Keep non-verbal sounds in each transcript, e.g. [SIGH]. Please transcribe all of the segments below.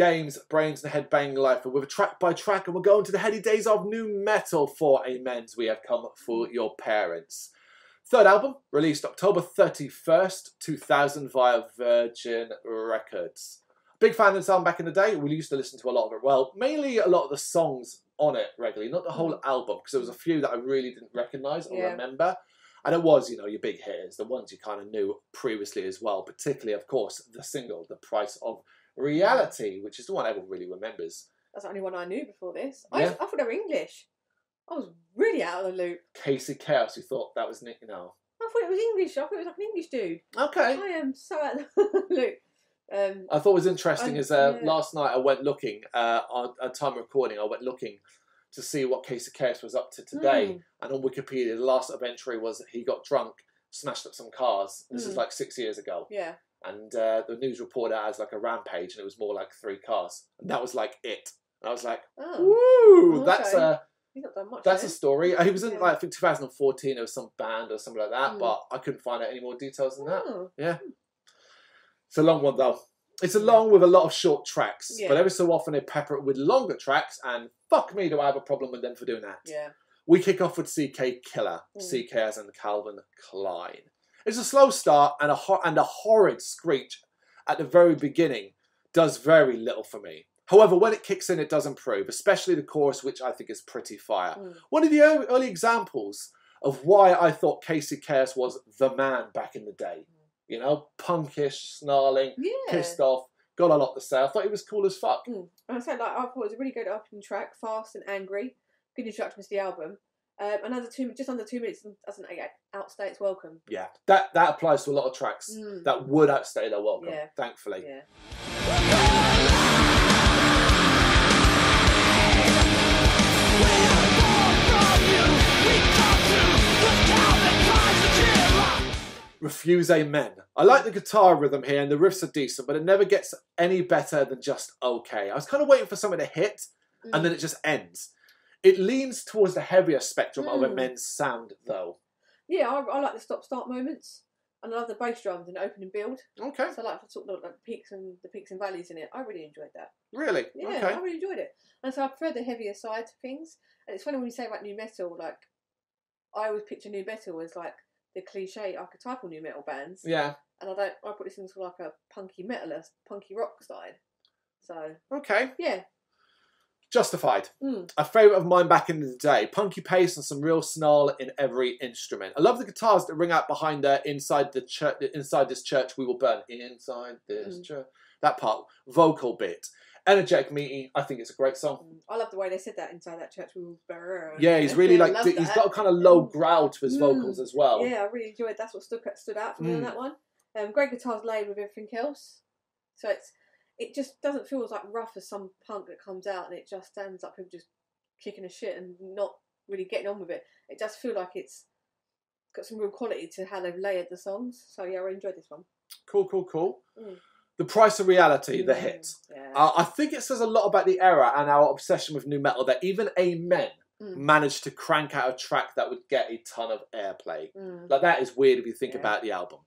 games, brains, and headbanging life. And with a track by track, and we're going to the heady days of nu metal for Amen's. We have come for your parents. Third album, released October 31st, 2000 via Virgin Records. Big fan of this album back in the day. We used to listen to a lot of it. Well, mainly a lot of the songs on it regularly, not the whole album, because there was a few that I really didn't recognise or Yeah. remember. And it was, you know, your big hitters, the ones you kind of knew previously as well, particularly, of course, the single, The Price of Reality, which is the one everyone really remembers. That's the only one I knew before this. I, Yeah. I thought they were English. I was really out of the loop. Casey Chaos, who thought that was, Nick, know. I thought it was English. I thought it was like an English dude. Okay. I am so out of the [LAUGHS] loop. Um, I thought it was interesting is uh, yeah. last night I went looking uh, on at time of recording. I went looking to see what Casey Chaos was up to today, mm, and on Wikipedia, the last of entry was that he got drunk, smashed up some cars. This is Mm. like six years ago, yeah. and uh, the news reported it as like a rampage, and it was more like three cars, and that was like it. And I was like, Oh, "Woo, Okay. that's a much. that's a story." He was in Yeah. like I think 2014. There was some band or something like that, Mm. but I couldn't find out any more details than that. Oh, It's a long one though. It's a long with a lot of short tracks, Yeah. but every so often they pepper it with longer tracks, and fuck me, do I have a problem with them for doing that. yeah. We kick off with CK Killer, Mm. CK as in Calvin Klein. It's a slow start and a ho- and a horrid screech at the very beginning does very little for me. However, when it kicks in, it does improve, especially the chorus, which I think is pretty fire. Mm. One of the early, early examples of why I thought Casey Chaos was the man back in the day. You know, punkish, snarling, Yeah. pissed off, got a lot to say. I thought he was cool as fuck. Mm. And I said, like, I thought it was a really good opening track, fast and angry. Good introduction to the album. Um, another two, just under two minutes doesn't outstay its welcome. Yeah, that that applies to a lot of tracks Mm. that would outstay their welcome. Yeah. Thankfully, Yeah. Refuse Amen. I like the guitar rhythm here, and the riffs are decent, but it never gets any better than just okay. I was kind of waiting for something to hit, and then it just ends. It leans towards the heavier spectrum of Mm. Amen's sound, though. Yeah, I, I like the stop-start moments, and I love the bass drums and the opening build. Okay, So I like the sort of like peaks and the peaks and valleys in it. I really enjoyed that. really? Yeah, okay. I really enjoyed it. And so I prefer the heavier side to things. And it's funny when you say about nu metal, like I always picture nu metal as like the cliche archetypal nu metal bands, Yeah. and I don't. I put this into like a punky metalist, punky rock side. So Okay. yeah, Justified. mm, A favourite of mine back in the day. Punky pace and some real snarl in every instrument. I love the guitars that ring out behind there inside the church inside this church we will burn. Inside this Mm. church. That part. Vocal bit. Energetic meaty. I think it's a great song. mm. I love the way they said that inside that church. We will burn. Yeah, he's really [LAUGHS] like he's that. got a kind of low growl to his vocals as well. Yeah, I really enjoyed. That's what stood stood out for me on that one. Um, great guitars layered with everything else, so it's it just doesn't feel as like rough as some punk that comes out and it just stands up people just kicking a shit and not really getting on with it. It does feel like it's got some real quality to how they've layered the songs. So yeah, I enjoyed this one. Cool, cool, cool. Mm. The Price of Reality, the Mm, hit. Yeah. Uh, I think it says a lot about the era and our obsession with nu metal that even Amen Mm. managed to crank out a track that would get a ton of airplay. Mm. Like that is weird if you think Yeah. about the album.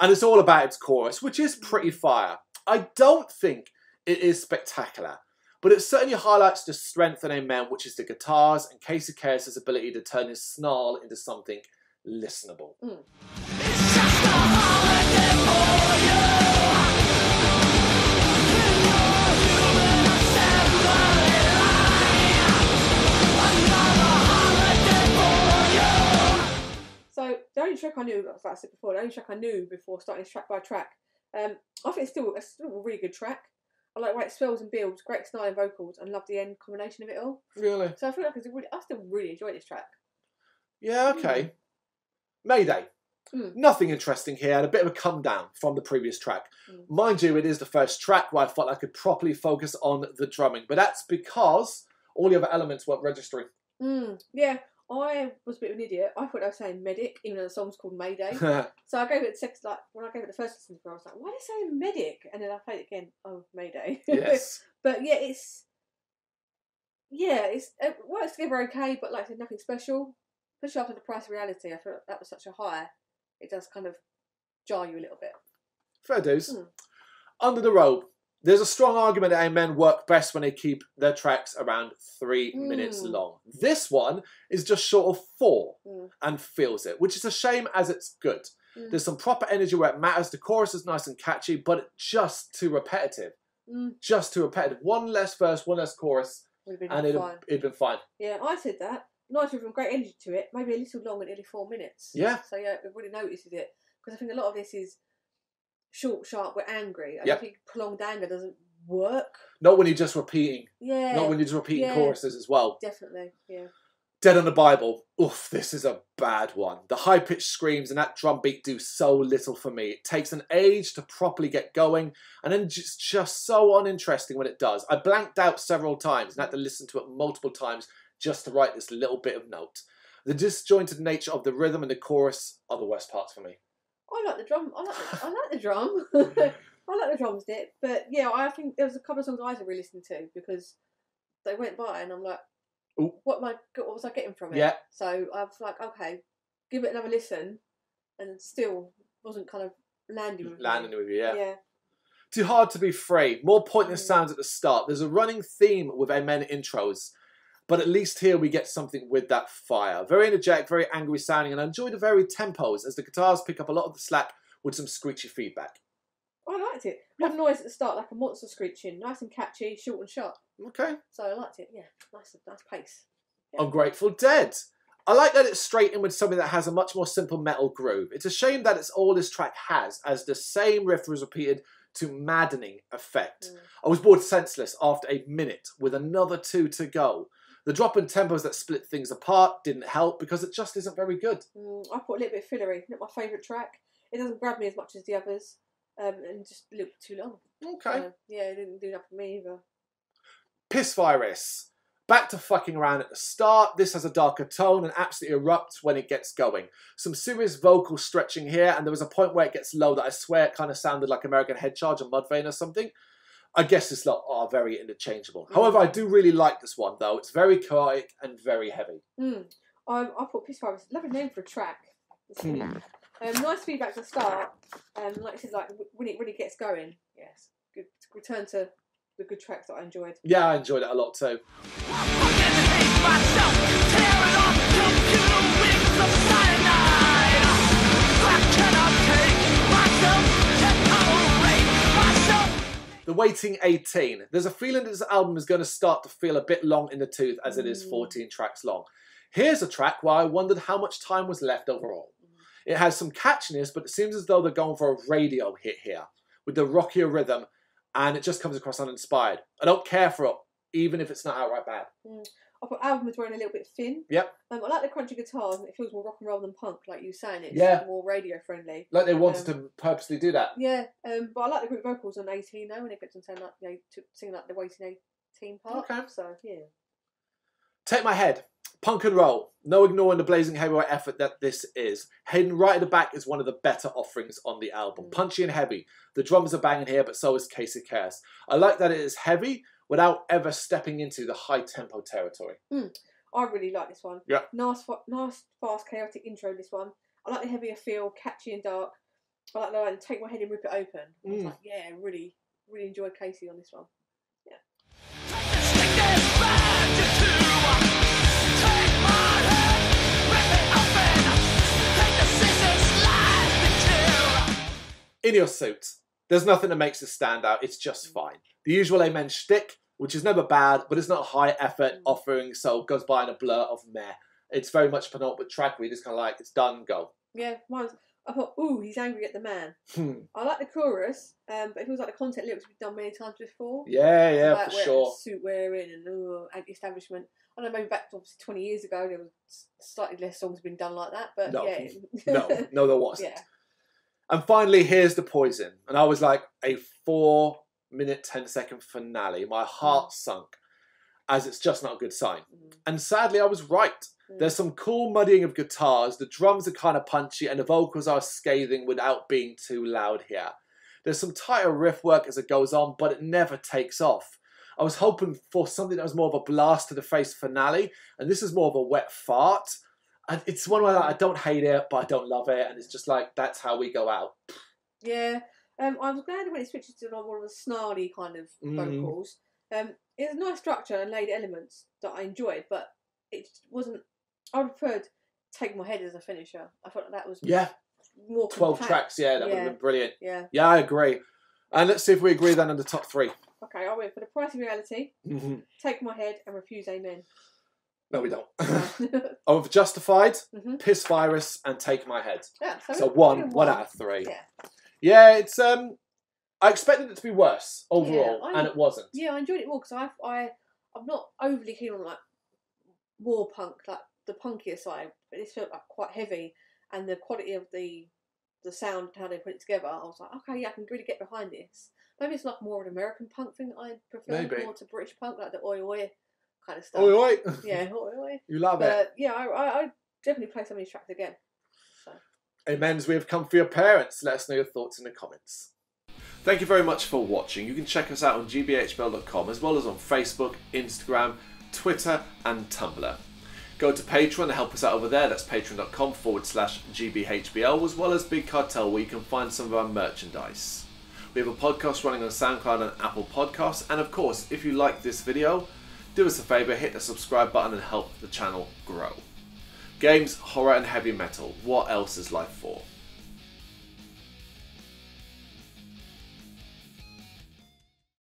And it's all about its chorus, which is pretty fire. I don't think it is spectacular, but it certainly highlights the strength in Amen, which is the guitars and Casey Chaos' ability to turn his snarl into something listenable. Mm. So the only track I knew, like I said before, the only track I knew before starting track by track, um, I think it's still it's still a really good track. I like it swells and builds, great snarling vocals, and love the end combination of it all. Really? So I feel like it's a really, I still really enjoy this track. Yeah, okay. Mayday. Mm. Nothing interesting here, and a bit of a come down from the previous track. Mm. Mind you, it is the first track where I felt I could properly focus on the drumming, but that's because all the other elements weren't registering. Mm, yeah, I was a bit of an idiot. I thought I was saying medic, even though the song's called Mayday. [LAUGHS] so I gave it six, like when I gave it the first listen, I was like, why are they saying medic? And then I played it again. Oh, Mayday. yes. [LAUGHS] But yeah, it's yeah, it's it works together okay, but like I said, nothing special. Especially after the price of reality, I thought that was such a high. It does kind of jar you a little bit. Fair dues. Mm. Under the Robe. There's a strong argument that Amen work best when they keep their tracks around three minutes Mm. long. This one is just short of four Mm. and feels it, which is a shame as it's good. Mm. There's some proper energy where it matters. The chorus is nice and catchy, but it's just too repetitive. Mm. Just too repetitive. One less verse, one less chorus, and it'd, fine. it'd been fine. Yeah, I said that. Nice with great energy to it. Maybe a little long at nearly four minutes. Yeah. So yeah, really notices it because I think a lot of this is short, sharp. We're angry. I Yep. think prolonged anger doesn't work. Not when you're just repeating. Yeah. Not when you're just repeating Yeah. choruses as well. Definitely. Yeah. Dead on the Bible. Oof, this is a bad one. The high pitched screams and that drum beat do so little for me. It takes an age to properly get going, and then it's just so uninteresting when it does. I blanked out several times and had to listen to it multiple times just to write this little bit of note. The disjointed nature of the rhythm and the chorus are the worst parts for me. I like the drum. I like the, I like the drum. [LAUGHS] [LAUGHS] I like the drums bit, but yeah, I think there was a couple of songs I had to re-listen to because they went by, and I'm like, Ooh. what am I? What was I getting from it? Yeah. So I was like, okay, give it another listen, and still wasn't kind of landing with me. Landing with you, yeah. Yeah. Too hard to be free. More pointless Mm. sounds at the start. There's a running theme with Amen intros, but at least here we get something with that fire. Very energetic, very angry sounding, and I enjoy the varied tempos as the guitars pick up a lot of the slack with some screechy feedback. I liked it. One noise at the start, like a monster screeching, nice and catchy, short and sharp. Okay. So I liked it. Yeah, nice, nice pace. Yeah. Ungrateful Dead. I like that it's straight in with something that has a much more simple metal groove. It's a shame that it's all this track has, as the same riff was repeated to maddening effect. Mm. I was bored senseless after a minute with another two to go. The drop in tempos that split things apart didn't help because it just isn't very good. Mm, I thought a little bit of fillery. Not my favourite track. It doesn't grab me as much as the others, um, and just a little bit too long. Okay. So, yeah, it didn't do that for me either. Piss Virus. Back to fucking around at the start. This has a darker tone and absolutely erupts when it gets going. Some serious vocal stretching here, and there was a point where it gets low that I swear it kind of sounded like American Head Charge or Mudvayne or something. I guess this lot are very interchangeable. However, I do really like this one though. It's very chaotic and very heavy. Mm. I, I thought Piss Virus, lovely name for a track. Hmm. Um, nice feedback to start. Um, like I said, like when it really gets going. Yes, good. Return to the good tracks that I enjoyed. Yeah, I enjoyed it a lot too. The Waiting 18. There's a feeling that this album is going to start to feel a bit long in the tooth as it is Mm. 14 tracks long. Here's a track where I wondered how much time was left overall. It has some catchiness, but it seems as though they're going for a radio hit here with the rockier rhythm, and it just comes across uninspired. I don't care for it, even if it's not outright bad. Thought album is running a little bit thin. Yep. Um, I like the crunchy guitars, and it feels more rock and roll than punk, like you saying. It's Yeah. more radio friendly. Like they wanted Um, to purposely do that. Yeah, um, but I like the group vocals on 18 though, when it gets on saying like, you know, to singing like the waiting 18 part. Okay. So, yeah. Take my head. Punk and roll. No ignoring the blazing heavyweight effort that this is. Hayden right at the back is one of the better offerings on the album. Mm. Punchy and heavy. The drums are banging here, but so is Casey Chaos. I like that it is heavy without ever stepping into the high tempo territory. I really like this one. Yeah. Nice, fa- nice, fast, chaotic intro. This one. I like the heavier feel, catchy and dark. I like the line, "Take my head and rip it open." I was Mm. like, yeah, really, really enjoyed Casey on this one. In your suit. There's nothing that makes it stand out. It's just fine. The usual Amen shtick, which is never bad, but it's not a high effort Mm. offering, so it goes by in a blur of meh. It's very much penultimate track where you just kind of like, it's done, go. Yeah, mine's. I thought, ooh, he's angry at the man. Hmm. I like the chorus, um, but it feels like the content lyrics we've done many times before. Yeah, yeah, Like for sure. Suit wearing and ooh, anti-establishment. I don't know, maybe back to obviously 20 years ago, there was slightly less songs been done like that, but No. yeah. No, no, there wasn't. [LAUGHS] yeah. And finally, here's the poison. And I was like, a four minute, 10 second finale. My heart sunk as it's just not a good sign. Mm, And sadly, I was right. mm. There's some cool muddying of guitars, the drums are kind of punchy, and the vocals are scathing without being too loud here. There's some tighter riff work as it goes on, but it never takes off. I was hoping for something that was more of a blast to the face finale, and this is more of a wet fart. And it's one where I don't hate it, but I don't love it, and it's just like that's how we go out. Yeah, Um, I was glad when it switches to like, one of the snarly kind of Mhm. vocals. Um, it's a nice structure and laid elements that I enjoyed, but it wasn't. I preferred "Take My Head" as a finisher. I felt like that was Yeah, more 12 compact. tracks, yeah, that would have been brilliant. Yeah. Yeah, I agree. And let's see if we agree then on the top three. Okay, I went for the price of reality, Mhm. "Take My Head," and "Refuse Amen." No, we don't. I went for Justified, Mhm. Piss Virus, and Take My Head. so, So we- one, one out of three. Yeah. Yeah, it's um. I expected it to be worse overall, Yeah, I- and it wasn't. Yeah, I enjoyed it more because I, I, I'm not overly keen on like war punk, like the punkier side, but this felt like quite heavy, and the quality of the, the sound, how they put it together, I was like, okay, yeah, I can really get behind this. Maybe it's like more of an American punk thing that I prefer Maybe. more to British punk, like the oi oi kind of stuff. Oi, oi. Yeah, [LAUGHS] oi oi. You love it. But yeah, I, I, I definitely play some of these tracks again. Amen's, we have come for your parents. Let us know your thoughts in the comments. Thank you very much for watching. You can check us out on gbhbl.com as well as on Facebook, Instagram, Twitter, and Tumblr. Go to Patreon to help us out over there. That's patreon.com forward slash gbhbl, as well as Big Cartel, where you can find some of our merchandise. We have a podcast running on SoundCloud and Apple Podcasts. And of course, if you like this video, do us a favour, hit the subscribe button and help the channel grow. Games, horror, and heavy metal. What else is life for?